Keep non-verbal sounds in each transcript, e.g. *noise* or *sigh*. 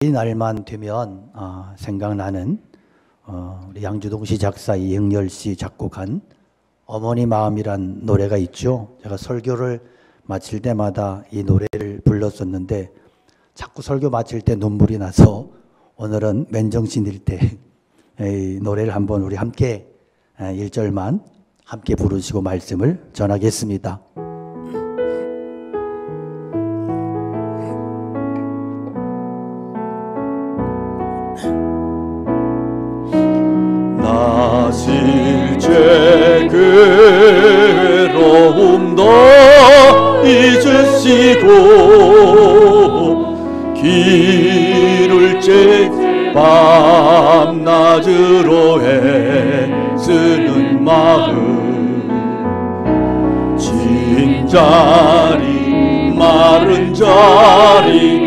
이 날만 되면 어, 생각나는 어, 우리 양주동 시 작사 이영열 씨 작곡한 어머니 마음이란 노래가 있죠. 제가 설교를 마칠 때마다 이 노래를 불렀었는데 자꾸 설교 마칠 때 눈물이 나서 오늘은 맨정신일 때 *laughs* 이 노래를 한번 우리 함께 1절만 함께 부르시고 말씀을 전하겠습니다. 길을 째 밤낮으로 애쓰는 마음. 진자리 마른 자리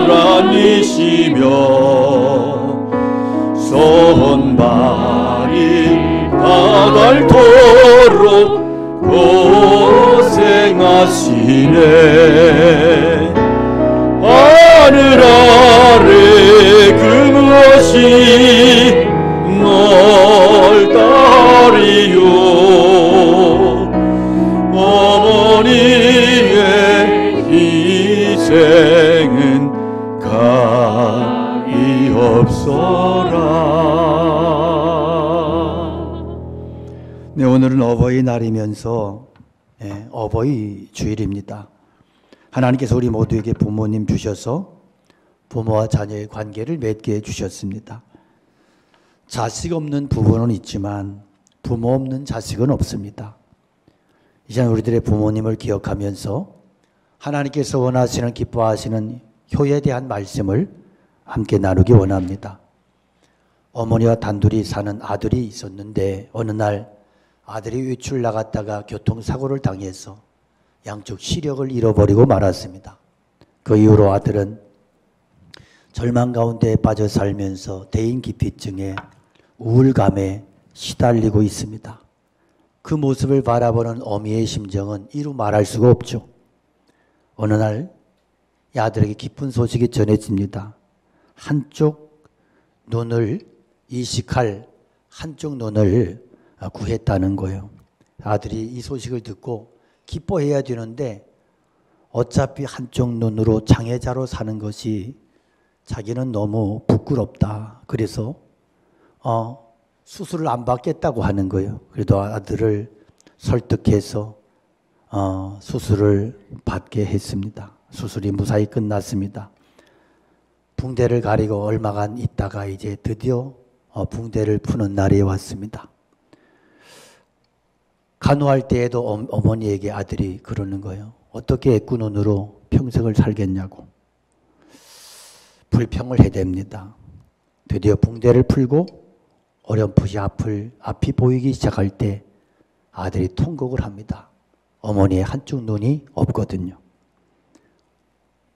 가라니시며 손발이 다닳도 고생하시네 하늘 아래 그 무엇이 널 따리요. 어머니의 희생은 가히 없어라. 네, 오늘은 어버이날이면서 예, 어버이 주일입니다. 하나님께서 우리 모두에게 부모님 주셔서 부모와 자녀의 관계를 맺게 해주셨습니다. 자식 없는 부부는 있지만 부모 없는 자식은 없습니다. 이제 우리들의 부모님을 기억하면서 하나님께서 원하시는 기뻐하시는 효에 대한 말씀을 함께 나누기 원합니다. 어머니와 단둘이 사는 아들이 있었는데 어느 날 아들이 외출 나갔다가 교통사고를 당해서 양쪽 시력을 잃어버리고 말았습니다. 그 이후로 아들은 절망 가운데 빠져 살면서 대인기피증에 우울감에 시달리고 있습니다. 그 모습을 바라보는 어미의 심정은 이루 말할 수가 없죠. 어느 날이 아들에게 기쁜 소식이 전해집니다. 한쪽 눈을 이식할 한쪽 눈을 구했다는 거예요. 아들이 이 소식을 듣고 기뻐해야 되는데 어차피 한쪽 눈으로 장애자로 사는 것이 자기는 너무 부끄럽다. 그래서 어, 수술을 안 받겠다고 하는 거예요. 그래도 아들을 설득해서 어, 수술을 받게 했습니다. 수술이 무사히 끝났습니다. 붕대를 가리고 얼마간 있다가 이제 드디어 어, 붕대를 푸는 날이 왔습니다. 간호할 때에도 어머니에게 아들이 그러는 거예요. 어떻게 애꾸 눈으로 평생을 살겠냐고. 불평을 해댑니다. 드디어 붕대를 풀고 어렴풋이 앞을, 앞이 보이기 시작할 때 아들이 통곡을 합니다. 어머니의 한쪽 눈이 없거든요.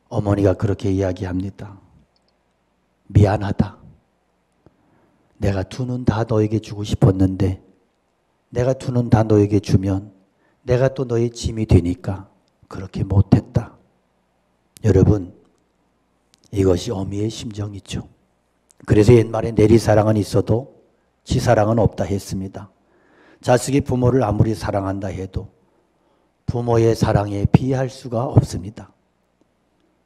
어머니가 그렇게 이야기합니다. 미안하다. 내가 두 눈 다 너에게 주고 싶었는데 내가 두 눈 다 너에게 주면 내가 또 너의 짐이 되니까 그렇게 못했다. 여러분, 이것이 어미의 심정이죠. 그래서 옛말에 내리사랑은 있어도 지사랑은 없다 했습니다. 자식이 부모를 아무리 사랑한다 해도 부모의 사랑에 비할 수가 없습니다.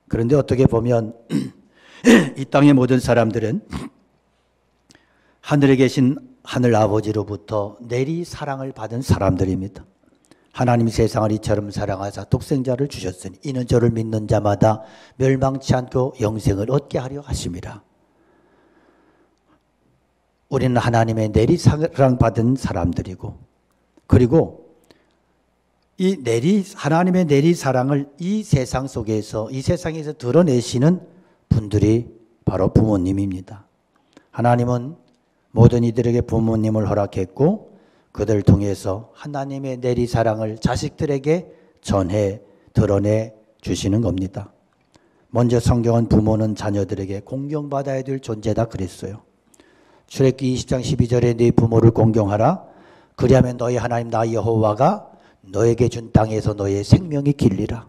그런데 어떻게 보면 *clears throat* 이 땅의 모든 사람들은 하늘에 계신 하늘 아버지로부터 내리 사랑을 받은 사람들입니다. 하나님 세상을 이처럼 사랑하사 독생자를 주셨으니 이는 저를 믿는 자마다 멸망치 않고 영생을 얻게 하려 하심이라. 우리는 하나님의 내리 사랑받은 사람들이고 그리고 이 내리 하나님의 내리 사랑을 이 세상 속에서 이 세상에서 드러내시는 분들이 바로 부모님입니다. 하나님은 모든 이들에게 부모님을 허락했고 그들 통해서 하나님의 내리 사랑을 자식들에게 전해 드러내 주시는 겁니다. 먼저 성경은 부모는 자녀들에게 공경받아야 될 존재다 그랬어요. 출애굽기 20장 12절에 네 부모를 공경하라. 그리하면 너희 하나님 나 여호와가 너에게 준 땅에서 너의 생명이 길리라.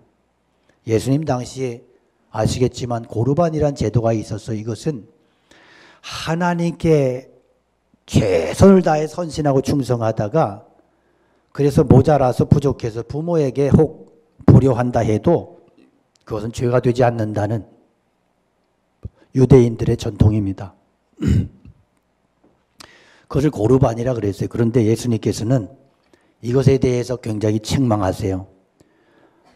예수님 당시에 아시겠지만 고르반이란 제도가 있어서 이것은 하나님께 최선을 다해 선신하고 충성하다가 그래서 모자라서 부족해서 부모에게 혹 불효한다 해도 그것은 죄가 되지 않는다는 유대인들의 전통입니다. *clears throat* 그것을 고르반이라 그랬어요. 그런데 예수님께서는 이것에 대해서 굉장히 책망하세요.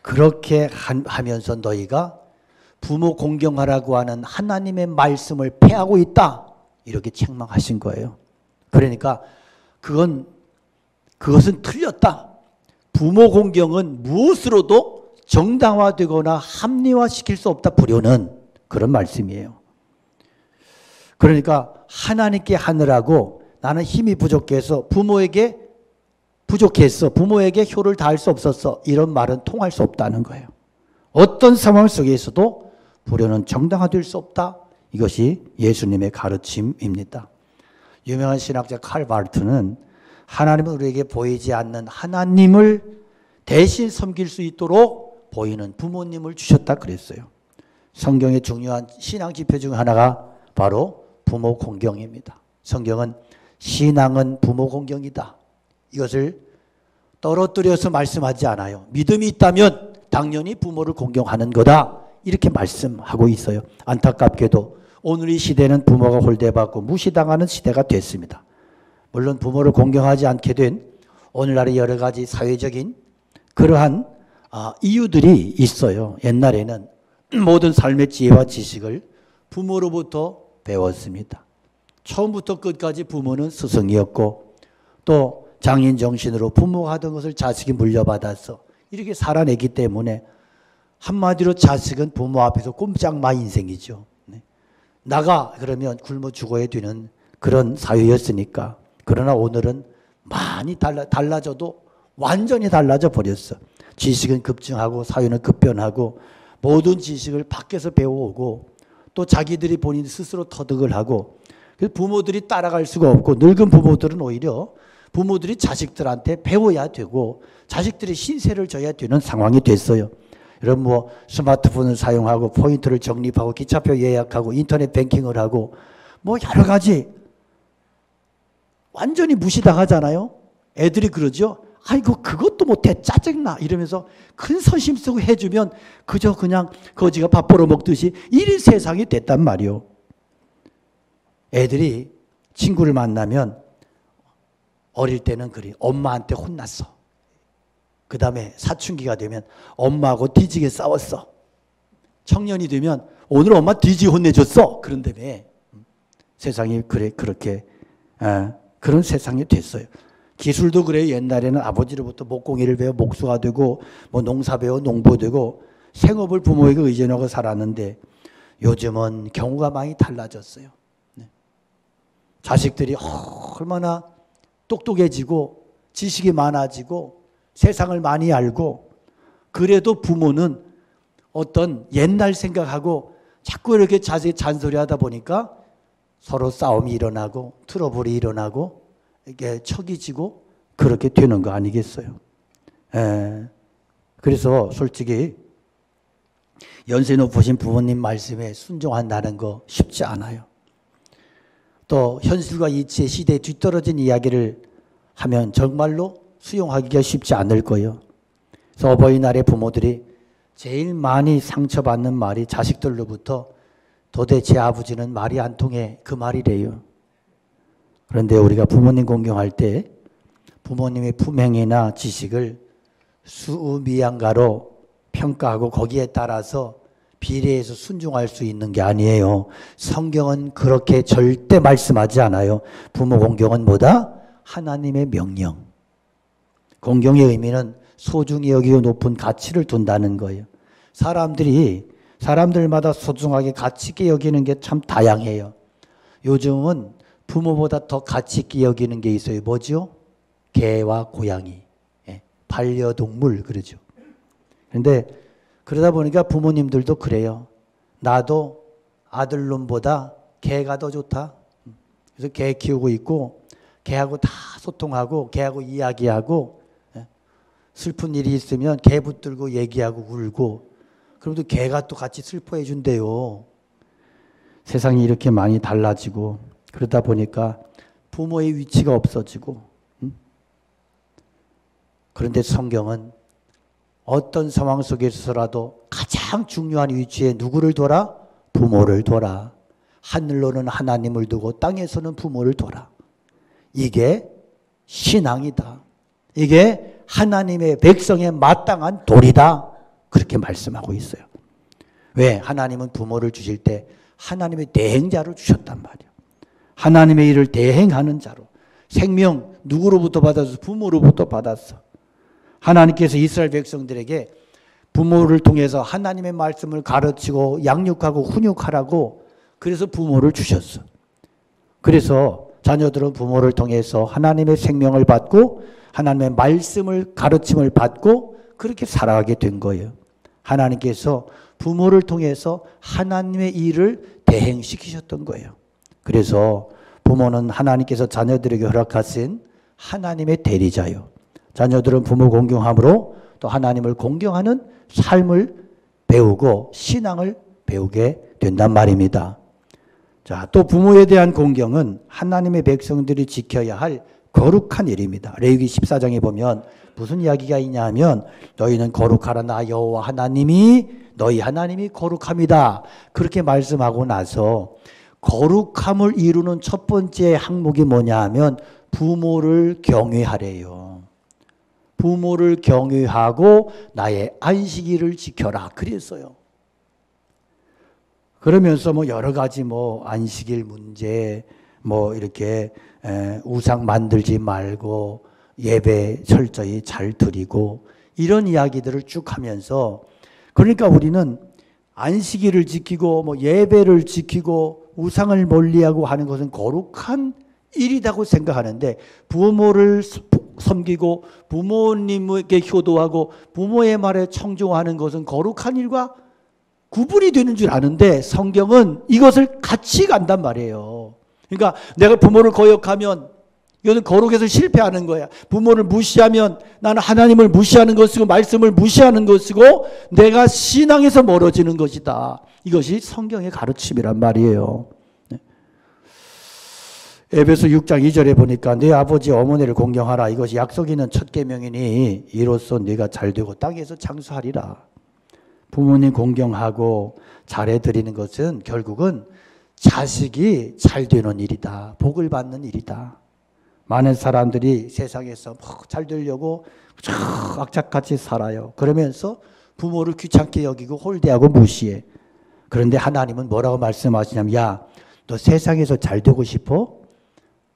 그렇게 하면서 너희가 부모 공경하라고 하는 하나님의 말씀을 패하고 있다. 이렇게 책망하신 거예요. 그러니까 그건 그것은 틀렸다. 부모 공경은 무엇으로도 정당화되거나 합리화시킬 수 없다. 불효는 그런 말씀이에요. 그러니까 하나님께 하느라고 나는 힘이 부족해서 부모에게 부족했어. 부모에게 효를 다할 수 없었어. 이런 말은 통할 수 없다는 거예요. 어떤 상황 속에서도 불효는 정당화될 수 없다. 이것이 예수님의 가르침입니다. 유명한 신학자 칼 바르트는 하나님은 우리에게 보이지 않는 하나님을 대신 섬길 수 있도록 보이는 부모님을 주셨다 그랬어요. 성경의 중요한 신앙 지표 중 하나가 바로 부모 공경입니다. 성경은 신앙은 부모 공경이다. 이것을 떨어뜨려서 말씀하지 않아요. 믿음이 있다면 당연히 부모를 공경하는 거다. 이렇게 말씀하고 있어요. 안타깝게도 오늘 이 시대는 부모가 홀대받고 무시당하는 시대가 됐습니다. 물론 부모를 공경하지 않게 된 오늘날의 여러 가지 사회적인 그러한 아, 이유들이 있어요. 옛날에는 모든 삶의 지혜와 지식을 부모로부터 배웠습니다. 처음부터 끝까지 부모는 스승이었고 또 장인 정신으로 부모가 하던 것을 자식이 물려받아서 이렇게 살아내기 때문에 한마디로 자식은 부모 앞에서 꼼짝마 인생이죠. 네. 나가 그러면 굶어 죽어야 되는 그런 사회였으니까. 그러나 오늘은 많이 달라, 달라져도 완전히 달라져 버렸어. 지식은 급증하고 사회는 급변하고 모든 지식을 밖에서 배워오고 또 자기들이 본인 스스로 터득을 하고 부모들이 따라갈 수가 없고 늙은 부모들은 오히려 부모들이 자식들한테 배워야 되고 자식들이 신세를 져야 되는 상황이 됐어요. 여러분 뭐 스마트폰을 사용하고 포인트를 적립하고 기차표 예약하고 인터넷 뱅킹을 하고 뭐 여러 가지 완전히 무시당하잖아요. 애들이 그러죠. 아이고 그것도 못해 짜증나 이러면서 큰 선심 쓰고 해주면 그저 그냥 거지가 밥 벌어 먹듯이 이런 세상이 됐단 말이요. 애들이 친구를 만나면 어릴 때는 그래 엄마한테 혼났어. 그 다음에 사춘기가 되면 엄마하고 뒤지게 싸웠어. 청년이 되면 오늘 엄마 뒤지 혼내줬어. 그런 다음에 세상이 그래 그렇게 에, 그런 세상이 됐어요. 기술도 그래 옛날에는 아버지로부터 목공일을 배워 목수가 되고 뭐 농사 배워 농부 되고 생업을 부모에게 의존하고 살았는데 요즘은 경우가 많이 달라졌어요. 네. 자식들이 얼마나 똑똑해지고 지식이 많아지고 세상을 많이 알고 그래도 부모는 어떤 옛날 생각하고 자꾸 이렇게 자세히 잔소리 하다 보니까 서로 싸움이 일어나고 트러블이 일어나고 이게 척이 지고 그렇게 되는 거 아니겠어요? 에. 그래서 솔직히 연세 높으신 부모님 말씀에 순종한다는 거 쉽지 않아요. 또 현실과 이치의 시대에 뒤떨어진 이야기를 하면 정말로 수용하기가 쉽지 않을 거예요. 그래서 어버이날에 부모들이 제일 많이 상처받는 말이 자식들로부터 도대체 아버지는 말이 안 통해 그 말이래요. 그런데 우리가 부모님 공경할 때 부모님의 품행이나 지식을 수미양가로 평가하고 거기에 따라서 비례해서 순종할 수 있는 게 아니에요. 성경은 그렇게 절대 말씀하지 않아요. 부모 공경은 뭐다? 하나님의 명령. 공경의 의미는 소중히 여기고 높은 가치를 둔다는 거예요. 사람들이 사람들마다 소중하게 가치 있게 여기는 게 참 다양해요. 요즘은 부모보다 더 가치 있게 여기는 게 있어요. 뭐죠? 개와 고양이, 예, 반려동물 그러죠. 그런데 그러다 보니까 부모님들도 그래요. 나도 아들놈보다 개가 더 좋다. 그래서 개 키우고 있고 개하고 다 소통하고 개하고 이야기하고 예, 슬픈 일이 있으면 개 붙들고 얘기하고 울고 그럼도 개가 또 같이 슬퍼해 준대요. 세상이 이렇게 많이 달라지고 그러다 보니까 부모의 위치가 없어지고 음? 그런데 성경은 어떤 상황 속에서라도 가장 중요한 위치에 누구를 둬라? 부모를 둬라. 하늘로는 하나님을 두고 땅에서는 부모를 둬라. 이게 신앙이다. 이게 하나님의 백성의 마땅한 도리다. 그렇게 말씀하고 있어요. 왜? 하나님은 부모를 주실 때 하나님의 대행자로 주셨단 말이에요. 하나님의 일을 대행하는 자로. 생명 누구로부터 받았어? 부모로부터 받았어. 하나님께서 이스라엘 백성들에게 부모를 통해서 하나님의 말씀을 가르치고 양육하고 훈육하라고 그래서 부모를 주셨어. 그래서 자녀들은 부모를 통해서 하나님의 생명을 받고 하나님의 말씀을 가르침을 받고 그렇게 살아가게 된 거예요. 하나님께서 부모를 통해서 하나님의 일을 대행시키셨던 거예요. 그래서 부모는 하나님께서 자녀들에게 허락하신 하나님의 대리자요. 자녀들은 부모 공경함으로 또 하나님을 공경하는 삶을 배우고 신앙을 배우게 된단 말입니다. 자, 또 부모에 대한 공경은 하나님의 백성들이 지켜야 할 거룩한 일입니다. 레위기 14장에 보면 무슨 이야기가 있냐면 너희는 거룩하라 나 여호와 하나님이 너희 하나님이 거룩합니다. 그렇게 말씀하고 나서 거룩함을 이루는 첫 번째 항목이 뭐냐 하면 부모를 경외하래요. 부모를 경외하고 나의 안식일을 지켜라. 그랬어요. 그러면서 뭐 여러 가지 뭐 안식일 문제 뭐 이렇게 우상 만들지 말고 예배 철저히 잘 드리고 이런 이야기들을 쭉 하면서 그러니까 우리는 안식일을 지키고 뭐 예배를 지키고 우상을 멀리하고 하는 것은 거룩한 일이라고 생각하는데 부모를 섬기고 부모님에게 효도하고 부모의 말에 청종하는 것은 거룩한 일과 구분이 되는 줄 아는데 성경은 이것을 같이 간단 말이에요. 그러니까 내가 부모를 거역하면 이것은 거룩에서 실패하는 거야. 부모를 무시하면 나는 하나님을 무시하는 것이고 말씀을 무시하는 것이고 내가 신앙에서 멀어지는 것이다. 이것이 성경의 가르침이란 말이에요. 네. 에베소 6장 2절에 보니까 내 아버지 어머니를 공경하라. 이것이 약속 있는 첫 계명이니 이로써 네가 잘 되고 땅에서 장수하리라. 부모님 공경하고 잘해 드리는 것은 결국은 자식이 잘 되는 일이다. 복을 받는 일이다. 많은 사람들이 세상에서 잘 되려고 악착같이 살아요. 그러면서 부모를 귀찮게 여기고 홀대하고 무시해. 그런데 하나님은 뭐라고 말씀하시냐면, 야, 너 세상에서 잘 되고 싶어?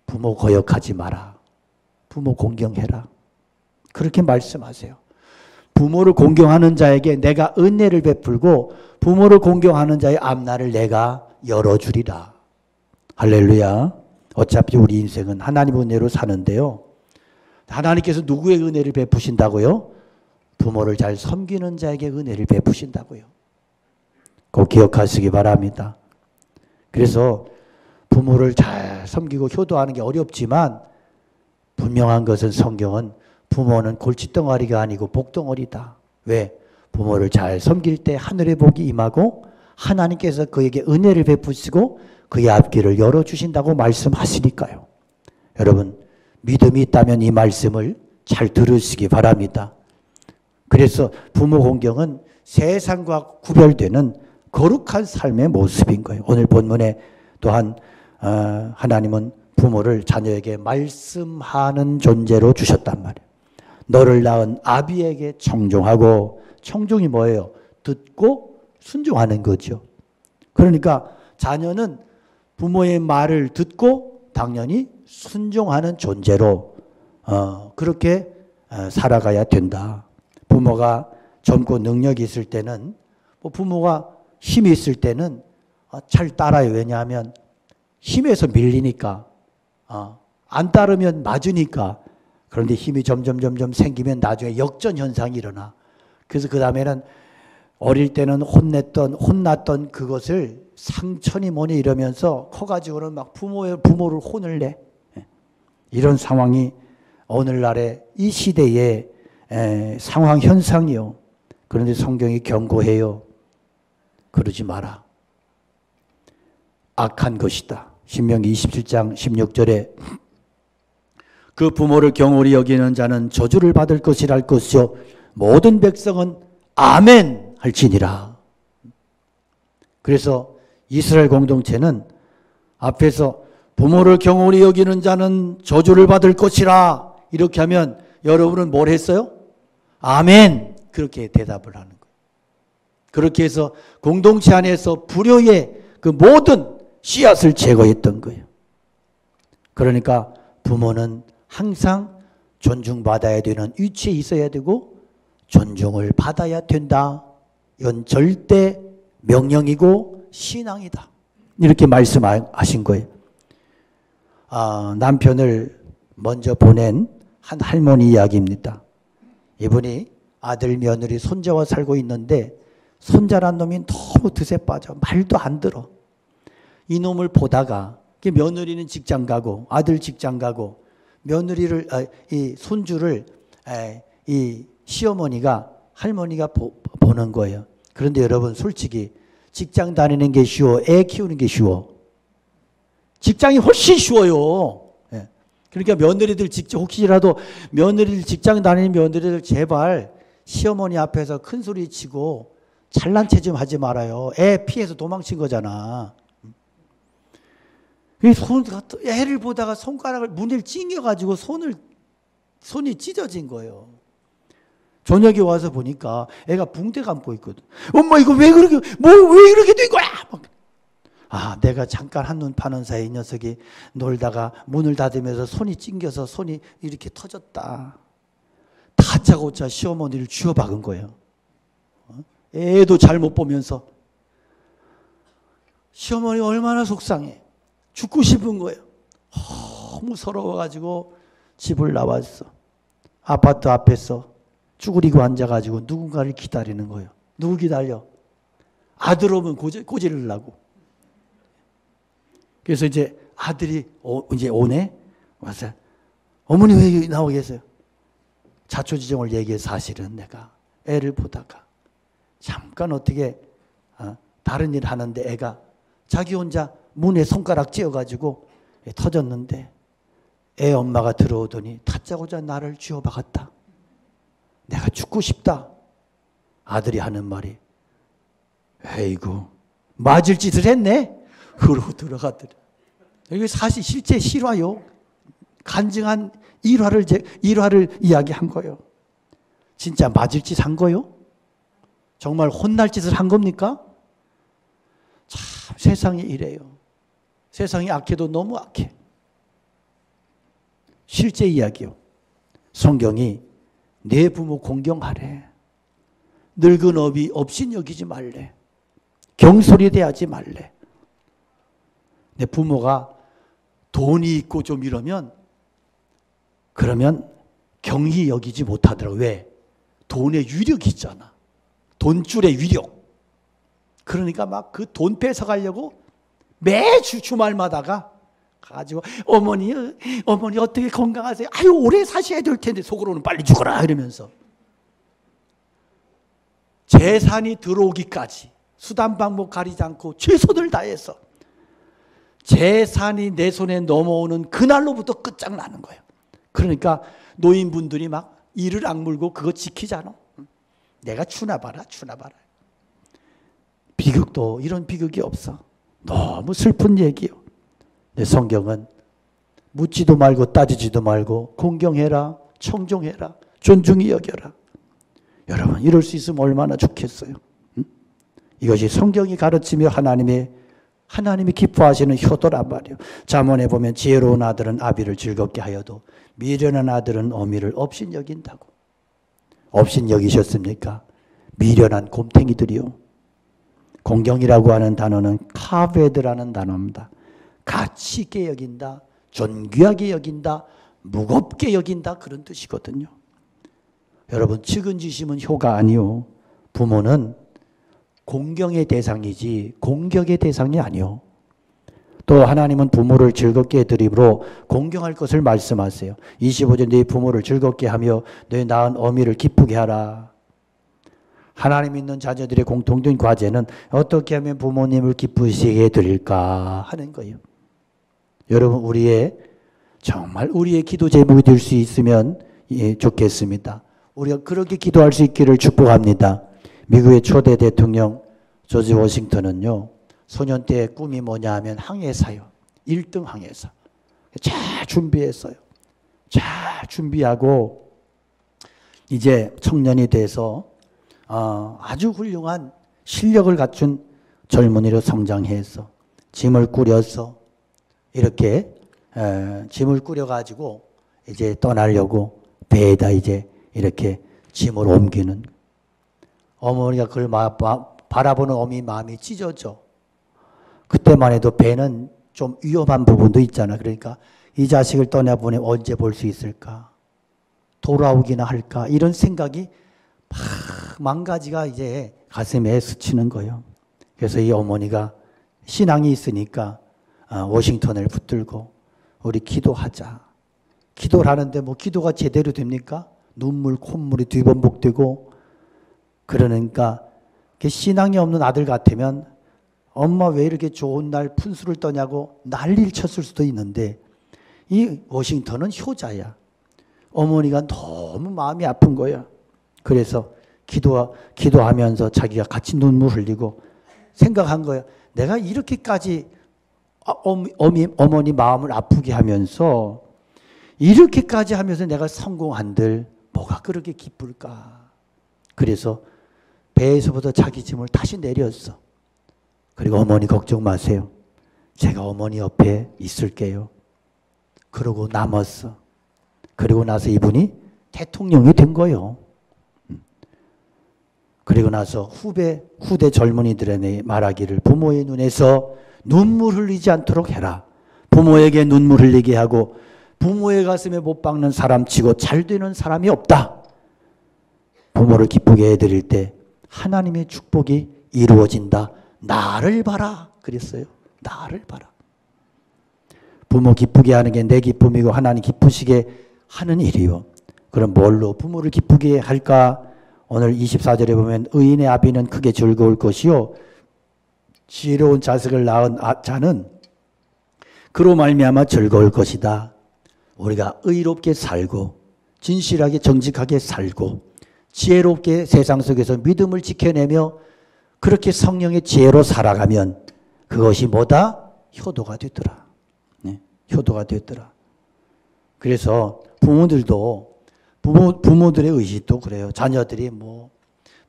부모 거역하지 마라. 부모 공경해라. 그렇게 말씀하세요. 부모를 공경하는 자에게 내가 은혜를 베풀고 부모를 공경하는 자의 앞날을 내가 열어주리라. 할렐루야. 어차피 우리 인생은 하나님 은혜로 사는데요. 하나님께서 누구의 은혜를 베푸신다고요? 부모를 잘 섬기는 자에게 은혜를 베푸신다고요. 꼭 기억하시기 바랍니다. 그래서 부모를 잘 섬기고 효도하는 게 어렵지만 분명한 것은 성경은 부모는 골칫덩어리가 아니고 복덩어리다. 왜? 부모를 잘 섬길 때 하늘의 복이 임하고 하나님께서 그에게 은혜를 베푸시고 그의 앞길을 열어주신다고 말씀하시니까요. 여러분, 믿음이 있다면 이 말씀을 잘 들으시기 바랍니다. 그래서 부모 공경은 세상과 구별되는 거룩한 삶의 모습인 거예요. 오늘 본문에 또한 어, 하나님은 부모를 자녀에게 말씀하는 존재로 주셨단 말이에요. 너를 낳은 아비에게 청종하고 청종이 뭐예요? 듣고 순종하는 거죠. 그러니까 자녀는 부모의 말을 듣고 당연히 순종하는 존재로 어, 그렇게 어, 살아가야 된다. 부모가 젊고 능력이 있을 때는 뭐 부모가 힘이 있을 때는 어, 잘 따라요. 왜냐하면 힘에서 밀리니까 어, 안 따르면 맞으니까 그런데 힘이 점점 점점 생기면 나중에 역전 현상이 일어나. 그래서 그 다음에는 어릴 때는 혼냈던 혼났던 그것을 상처니 뭐니 이러면서 커가지고는 막 부모의 부모를 혼을 내. 예. 이런 상황이 오늘날의 이 시대의 상황 현상이요. 그런데 성경이 경고해요. 그러지 마라. 악한 것이다. 신명기 27장 16절에 그 부모를 경홀히 여기는 자는 저주를 받을 것이라 할 것이요 모든 백성은 아멘 할지니라. 그래서 이스라엘 공동체는 앞에서 부모를 경홀히 여기는 자는 저주를 받을 것이라 이렇게 하면 여러분은 뭘 했어요? 아멘 그렇게 대답을 하는 거예요. 그렇게 해서 공동체 안에서 불효의 그 모든 씨앗을 제거했던 거예요. 그러니까 부모는 항상 존중받아야 되는 위치에 있어야 되고 존중을 받아야 된다. 이건 절대 명령이고 신앙이다. 이렇게 말씀하신 거예요. 아, 남편을 먼저 보낸 한 할머니 이야기입니다. 이분이 아들, 며느리, 손자와 살고 있는데 손자란 놈이 너무 드세 빠져. 말도 안 들어. 이 놈을 보다가 며느리는 직장 가고 아들 직장 가고 며느리를 아, 이 손주를 에, 이 시어머니가 할머니가 보, 보는 거예요. 그런데 여러분 솔직히 직장 다니는 게 쉬워, 애 키우는 게 쉬워. 직장이 훨씬 쉬워요. 예. 그러니까 며느리들 직접 혹시라도 며느리들 직장 다니는 며느리들 제발 시어머니 앞에서 큰 소리 치고 잘난 체좀 하지 말아요. 애 피해서 도망친 거잖아. 손, 애를 보다가 손가락을 문을 찡겨 가지고 손을, 손이 찢어진 거예요. 저녁에 와서 보니까 애가 붕대 감고 있거든. 엄마, 이거 왜 그렇게, 뭐, 왜 이렇게 된 거야? 막. 아, 내가 잠깐 한눈 파는 사이 이 녀석이 놀다가 문을 닫으면서 손이 찡겨서 손이 이렇게 터졌다. 다짜고짜 시어머니를 쥐어 박은 거예요. 어? 애도 잘 못 보면서. 시어머니 얼마나 속상해. 죽고 싶은 거예요. 너무 서러워가지고 집을 나왔어. 아파트 앞에서 쭈그리고 앉아가지고 누군가를 기다리는 거예요. 누구 기다려? 아들 오면 고지, 고지르려고. 그래서 이제 아들이 오, 이제 오네? 와서 어머니 왜 나오고 계세요? 자초지종을 얘기해 사실은 내가 애를 보다가 잠깐 어떻게 어, 다른 일 하는데 애가 자기 혼자 문에 손가락 찧어가지고 터졌는데 애 엄마가 들어오더니 다짜고짜 나를 쥐어박았다. 내가 죽고 싶다. 아들이 하는 말이 에이구 맞을 짓을 했네. 그러고 들어가더래. 이게 사실 실제 실화요. 간증한 일화를 제, 일화를 이야기한 거예요. 진짜 맞을 짓 한 거요? 정말 혼날 짓을 한 겁니까? 참 세상이 이래요. 세상이 악해도 너무 악해. 실제 이야기요. 성경이 내 부모 공경하래. 늙은 업이 없인 여기지 말래. 경솔이 대하지 말래. 내 부모가 돈이 있고 좀 이러면 그러면 경히 여기지 못하더라. 왜? 돈의 위력이 있잖아. 돈줄의 위력. 그러니까 막 그 돈 뺏어가려고 매주 주말마다가 가지고 어머니 어머니 어떻게 건강하세요? 아유 오래 사셔야 될 텐데 속으로는 빨리 죽어라 이러면서 재산이 들어오기까지 수단 방법 가리지 않고 최선을 다해서 재산이 내 손에 넘어오는 그날로부터 끝장나는 거예요. 그러니까 노인분들이 막 이를 악물고 그거 지키잖아. 내가 추나 봐라, 추나 봐라. 비극도 이런 비극이 없어. 너무 슬픈 얘기요. 내 성경은 묻지도 말고 따지지도 말고 공경해라, 청종해라, 존중히 여겨라. 여러분 이럴 수 있으면 얼마나 좋겠어요. 응? 이것이 성경이 가르치며 하나님의 하나님이 기뻐하시는 효도란 말이에요. 잠언에 보면 지혜로운 아들은 아비를 즐겁게 하여도 미련한 아들은 어미를 업신 여긴다고. 업신 여기셨습니까? 미련한 곰탱이들이요. 공경이라고 하는 단어는 카베드라는 단어입니다. 가치 있게 여긴다, 존귀하게 여긴다, 무겁게 여긴다 그런 뜻이거든요. 여러분 측은지심은 효가 아니요. 부모는 공경의 대상이지 공격의 대상이 아니요. 또 하나님은 부모를 즐겁게 해드림으로 공경할 것을 말씀하세요. 25절 네 부모를 즐겁게 하며 너 낳은 어미를 기쁘게 하라. 하나님 믿는 자녀들의 공통된 과제는 어떻게 하면 부모님을 기쁘시게 드릴까 하는 거예요. 여러분 우리의 정말 우리의 기도 제목이 될 수 있으면 예, 좋겠습니다. 우리가 그렇게 기도할 수 있기를 축복합니다. 미국의 초대 대통령 조지 워싱턴은요. 소년 때 꿈이 뭐냐 하면 항해사요. 1등 항해사. 잘 준비했어요. 잘 준비하고 이제 청년이 돼서 어, 아주 훌륭한 실력을 갖춘 젊은이로 성장해서 짐을 꾸려서 이렇게 에, 짐을 꾸려가지고 이제 떠나려고 배에다 이제 이렇게 짐을 옮기는 어머니가 그걸 바라보는 어미 마음이 찢어져. 그때만 해도 배는 좀 위험한 부분도 있잖아. 그러니까 이 자식을 떠나보내 언제 볼 수 있을까? 돌아오기나 할까? 이런 생각이 막 망가지가 이제 가슴에 스치는 거예요. 그래서 이 어머니가 신앙이 있으니까 아, 워싱턴을 붙들고 우리 기도하자. 기도를 하는데 뭐 기도가 제대로 됩니까? 눈물, 콧물이 뒤범벅되고 그러니까 신앙이 없는 아들 같으면 엄마 왜 이렇게 좋은 날 푼수를 떠냐고 난리를 쳤을 수도 있는데 이 워싱턴은 효자야. 어머니가 너무 마음이 아픈 거야. 그래서 기도, 기도하면서 자기가 같이 눈물 흘리고 생각한 거야. 내가 이렇게까지 어미, 어미, 어머니 마음을 아프게 하면서 이렇게까지 하면서 내가 성공한들 뭐가 그렇게 기쁠까. 그래서 배에서부터 자기 짐을 다시 내렸어. 그리고 어머니 걱정 마세요. 제가 어머니 옆에 있을게요. 그러고 남았어. 그리고 나서 이분이 대통령이 된 거예요. 음. 그리고 나서 후배, 후대 젊은이들에게 말하기를 부모의 눈에서 눈물 흘리지 않도록 해라. 부모에게 눈물 흘리게 하고 부모의 가슴에 못 박는 사람 치고 잘 되는 사람이 없다. 부모를 기쁘게 해드릴 때 하나님의 축복이 이루어진다. 나를 봐라. 그랬어요. 나를 봐라. 부모 기쁘게 하는 게 내 기쁨이고 하나님 기쁘시게 하는 일이요. 그럼 뭘로 부모를 기쁘게 할까? 오늘 24절에 보면 의인의 아비는 크게 즐거울 것이요. 지혜로운 자식을 낳은 아, 자는 그로 말미암아 즐거울 것이다. 우리가 의롭게 살고 진실하게 정직하게 살고 지혜롭게 세상 속에서 믿음을 지켜내며 그렇게 성령의 지혜로 살아가면 그것이 뭐다? 효도가 되더라. 네, 효도가 되더라. 그래서 부모들도 부모, 부모들의 의식도 그래요. 자녀들이 뭐,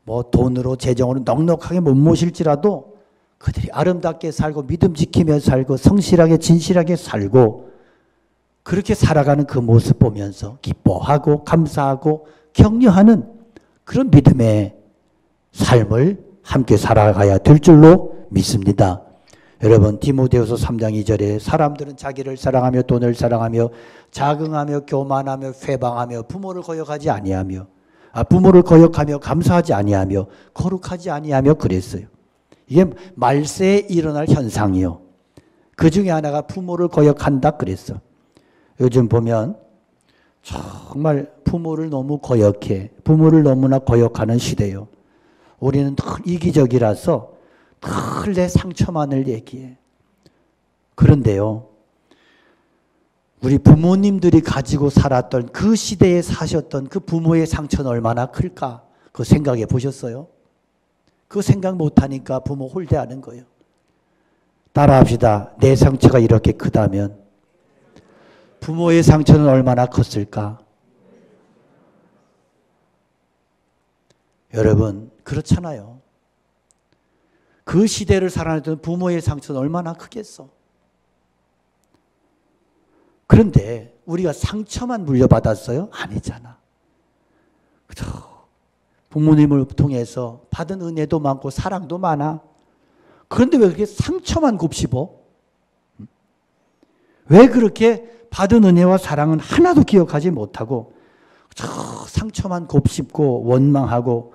뭐 돈으로 재정으로 넉넉하게 못 모실지라도 그들이 아름답게 살고 믿음 지키며 살고 성실하게 진실하게 살고 그렇게 살아가는 그 모습 보면서 기뻐하고 감사하고 격려하는 그런 믿음의 삶을 함께 살아가야 될 줄로 믿습니다. 여러분 디모데후서 3장 2절에 사람들은 자기를 사랑하며 돈을 사랑하며 자긍하며 교만하며 회방하며 부모를 거역하지 아니하며 아, 부모를 거역하며 감사하지 아니하며 거룩하지 아니하며 그랬어요. 이게 말세에 일어날 현상이요. 그 중에 하나가 부모를 거역한다 그랬어. 요즘 보면 정말 부모를 너무 거역해. 부모를 너무나 거역하는 시대요. 우리는 늘 이기적이라서 늘 내 상처만을 얘기해. 그런데요. 우리 부모님들이 가지고 살았던 그 시대에 사셨던 그 부모의 상처는 얼마나 클까? 그 생각해 보셨어요? 그 생각 못하니까 부모 홀대하는 거예요. 따라합시다. 내 상처가 이렇게 크다면 부모의 상처는 얼마나 컸을까? 여러분, 그렇잖아요. 그 시대를 살아냈던 부모의 상처는 얼마나 크겠어. 그런데 우리가 상처만 물려받았어요? 아니잖아. 그죠? 부모님을 통해서 받은 은혜도 많고 사랑도 많아. 그런데 왜 그렇게 상처만 곱씹어? 왜 그렇게 받은 은혜와 사랑은 하나도 기억하지 못하고 저 상처만 곱씹고 원망하고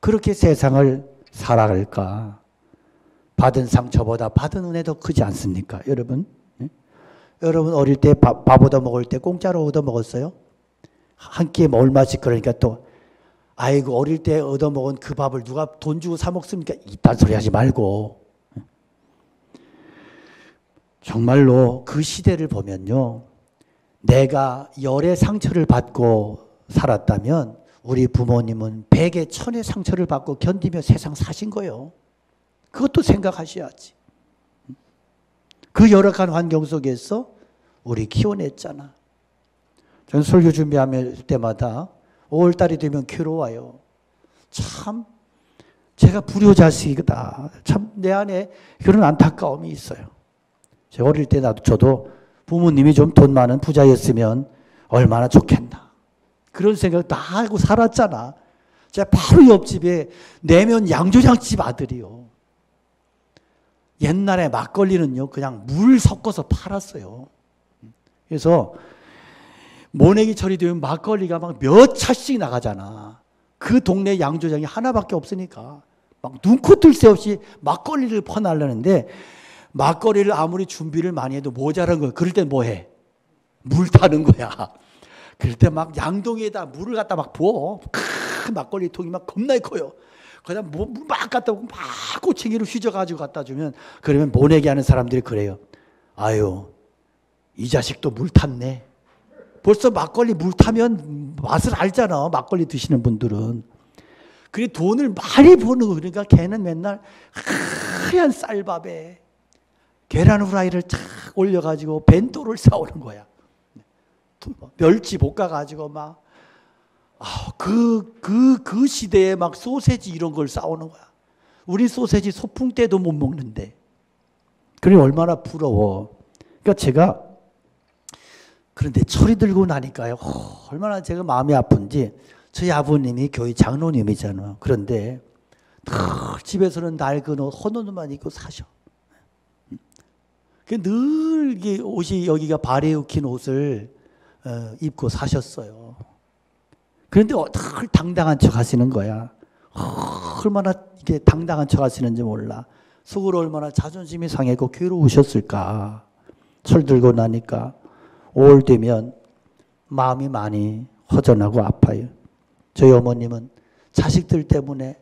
그렇게 세상을 살아갈까? 받은 상처보다 받은 은혜도 크지 않습니까? 여러분? 네? 여러분 어릴 때 밥, 밥 얻어 먹을 때 공짜로 얻어 먹었어요? 한 끼에 뭐 얼마씩 그러니까 또 아이고 어릴 때 얻어먹은 그 밥을 누가 돈 주고 사 먹습니까? 이딴 소리 하지 말고 정말로 그 시대를 보면요. 내가 열의 상처를 받고 살았다면 우리 부모님은 백의 천의 상처를 받고 견디며 세상 사신 거예요. 그것도 생각하셔야지. 그 열악한 환경 속에서 우리 키워냈잖아. 전 설교 준비할 때마다 5월달이 되면 괴로워요. 참, 제가 불효자식이다. 참, 내 안에 그런 안타까움이 있어요. 제가 어릴 때 나도 저도 부모님이 좀 돈 많은 부자였으면 얼마나 좋겠나. 그런 생각 다 하고 살았잖아. 제가 바로 옆집에 내면 양조장집 아들이요. 옛날에 막걸리는요, 그냥 물 섞어서 팔았어요. 그래서 모내기 철이 되면 막걸리가 막 몇 차씩 나가잖아. 그 동네 양조장이 하나밖에 없으니까 막 눈코 뜰 새 없이 막걸리를 퍼날려는데 막걸리를 아무리 준비를 많이 해도 모자란 거야. 그럴 때 뭐 해? 물 타는 거야. 그럴 때 막 양동이에다 물을 갖다 막 부어. 큰 막걸리 통이 막 겁나 커요. 그냥 뭐막 갖다 막 꼬챙이로 휘저가지고 갖다 주면 그러면 모내기 하는 사람들이 그래요. 아유, 이 자식도 물 탔네. 벌써 막걸리 물 타면 맛을 알잖아. 막걸리 드시는 분들은. 그래 돈을 많이 버는 거 그러니까 걔는 맨날 하얀 쌀밥에 계란 후라이를 착 올려가지고 벤또를 사오는 거야. 멸치 볶아가지고 막, 아, 그, 그, 그 시대에 막 소세지 이런 걸 싸오는 거야. 우리 소세지 소풍 때도 못 먹는데. 그래, 얼마나 부러워. 그러니까 제가, 그런데 철이 들고 나니까요, 어, 얼마나 제가 마음이 아픈지, 저희 아버님이 교회 장로님이잖아요. 그런데, 집에서는 낡은 옷, 헌 옷만 입고 사셔. 그늘 옷이 여기가 발에 웃긴 옷을 어, 입고 사셨어요. 그런데 늘 당당한 척 하시는 거야. 얼마나 이게 당당한 척 하시는지 몰라. 속으로 얼마나 자존심이 상했고 괴로우셨을까. 철 들고 나니까 5월 되면 마음이 많이 허전하고 아파요. 저희 어머님은 자식들 때문에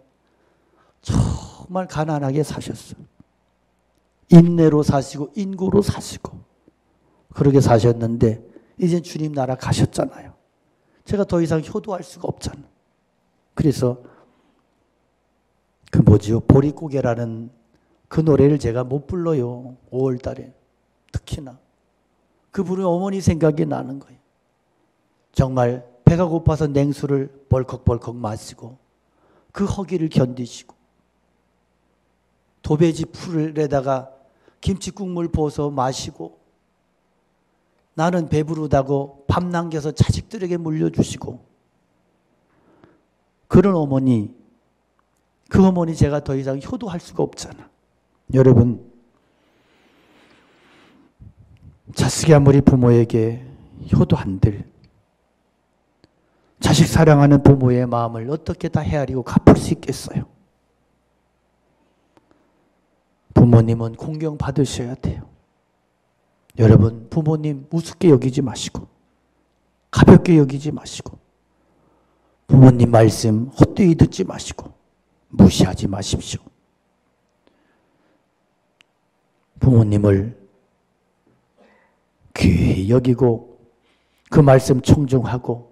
정말 가난하게 사셨어요. 인내로 사시고 인구로 사시고 그렇게 사셨는데 이제 주님 나라 가셨잖아요. 제가 더 이상 효도할 수가 없잖아. 그래서 그 뭐지요? 보릿고개라는 그 노래를 제가 못 불러요. 5월 달에. 특히나. 그분의 어머니 생각이 나는 거예요. 정말 배가 고파서 냉수를 벌컥벌컥 마시고 그 허기를 견디시고 도배지 풀에다가 김치 국물 부어서 마시고 나는 배부르다고 밥 남겨서 자식들에게 물려주시고 그런 어머니 그 어머니 제가 더 이상 효도할 수가 없잖아. 여러분 자식이 아무리 부모에게 효도 안될 자식 사랑하는 부모의 마음을 어떻게 다 헤아리고 갚을 수 있겠어요? 부모님은 공경 받으셔야 돼요. 여러분, 부모님 우습게 여기지 마시고, 가볍게 여기지 마시고, 부모님 말씀 헛되이 듣지 마시고, 무시하지 마십시오. 부모님을 귀히 여기고, 그 말씀 청중하고,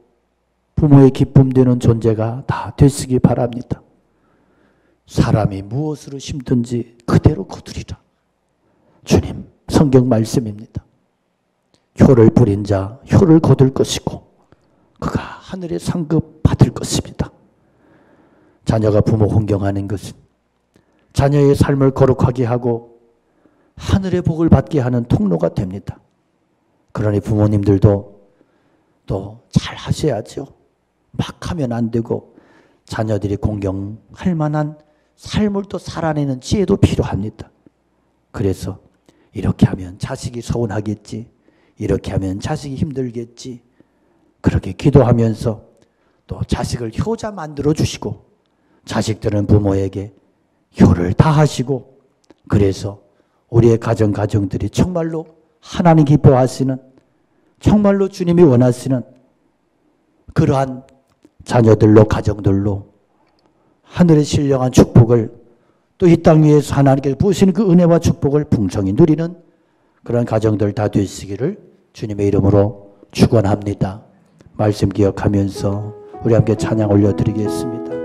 부모의 기쁨 되는 존재가 다 되시기 바랍니다. 사람이 무엇으로 심든지 그대로 거두리라. 주님, 성경 말씀입니다. 효를 부린 자, 효를 거둘 것이고, 그가 하늘의 상급 받을 것입니다. 자녀가 부모 공경하는 것은 자녀의 삶을 거룩하게 하고 하늘의 복을 받게 하는 통로가 됩니다. 그러니 부모님들도 또 잘 하셔야죠. 막 하면 안 되고 자녀들이 공경할 만한 삶을 또 살아내는 지혜도 필요합니다. 그래서 이렇게 하면 자식이 서운하겠지. 이렇게 하면 자식이 힘들겠지. 그렇게 기도하면서 또 자식을 효자 만들어 주시고 자식들은 부모에게 효를 다하시고 그래서 우리의 가정 가정들이 정말로 하나님 기뻐하시는 정말로 주님이 원하시는 그러한 자녀들로 가정들로 하늘의 신령한 축복을 또 이 땅 위에서 하나님께서 부으시는 그 은혜와 축복을 풍성히 누리는 그런 가정들 다 되시기를 주님의 이름으로 축원합니다. 말씀 기억하면서 우리 함께 찬양 올려드리겠습니다.